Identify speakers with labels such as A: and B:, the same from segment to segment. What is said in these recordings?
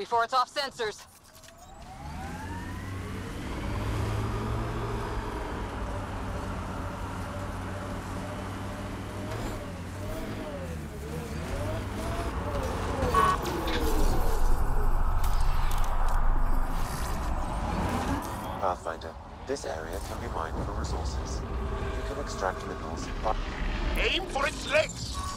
A: Before it's off sensors.
B: Pathfinder, this area can be mined for resources. You can extract minerals but...
C: Aim for its legs!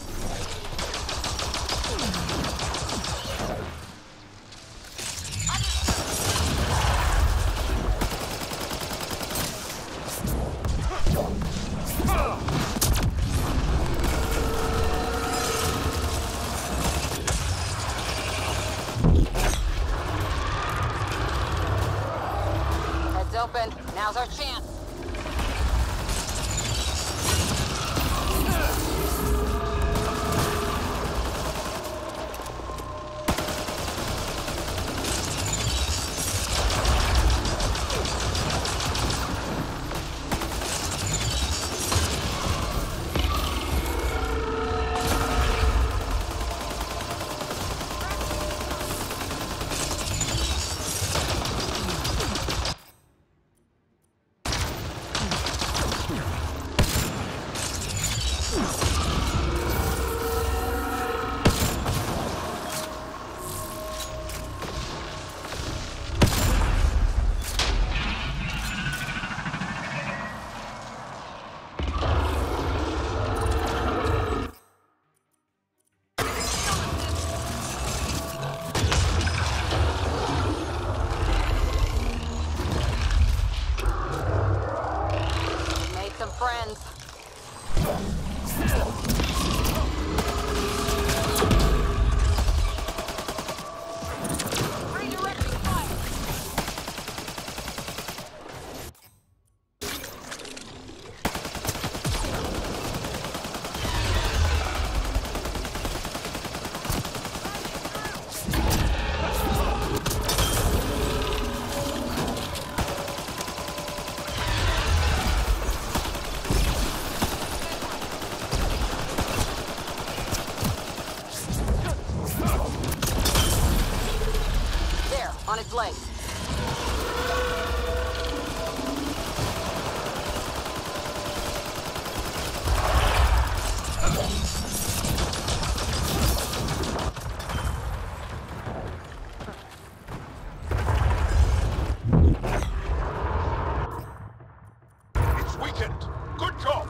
A: Our chance. Hmm. On its way. It's weakened. Good job.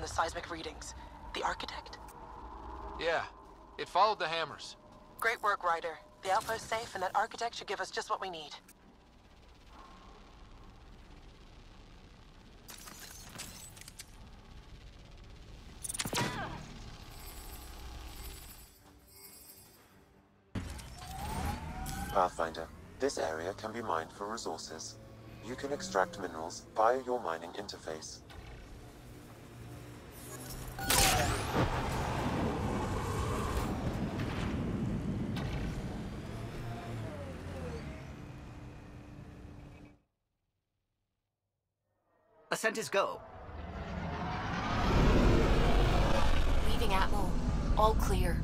D: On the seismic readings. The architect?
E: Yeah, it followed the hammers.
D: Great work, Ryder. The outpost safe, and that architect should give us just what we need.
B: Pathfinder, this area can be mined for resources. You can extract minerals via your mining interface.
F: Ascent is go.
G: Leaving Atmo. All clear.